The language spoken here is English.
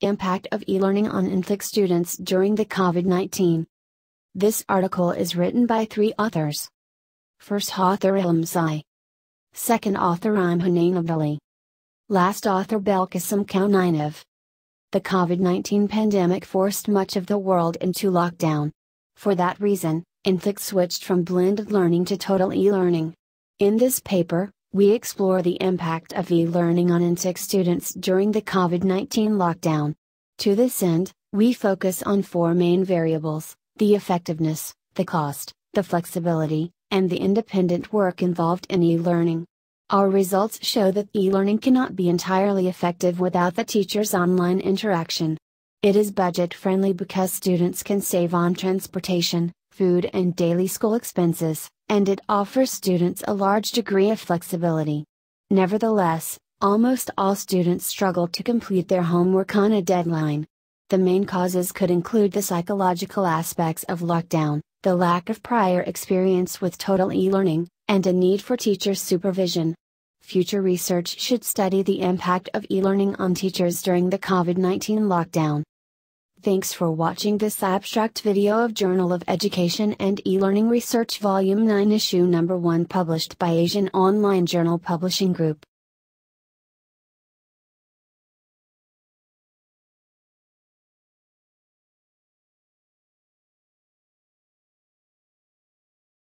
Impact of e-learning on INTTIC students during the COVID-19. This article is written by three authors. First author Ilham Zai. Second author I'm Abdali. Last author Belkacem Kaunainov. The COVID 19 pandemic forced much of the world into lockdown. For that reason, INTTIC switched from blended learning to total e learning. In this paper, we explore the impact of e learning on INTTIC students during the COVID 19 lockdown. To this end, we focus on four main variables the effectiveness, the cost, the flexibility, and the independent work involved in e learning. Our results show that e learning cannot be entirely effective without the teacher's online interaction. It is budget friendly because students can save on transportation, food, and daily school expenses, and it offers students a large degree of flexibility. Nevertheless, almost all students struggle to complete their homework on a deadline. The main causes could include the psychological aspects of lockdown, the lack of prior experience with total e learning, and a need for teacher supervision. Future research should study the impact of e learning on teachers during the COVID 19 lockdown. Thanks for watching this abstract video of Journal of Education and E-Learning Research Volume 9 Issue Number 1 published by Asian Online Journal Publishing Group.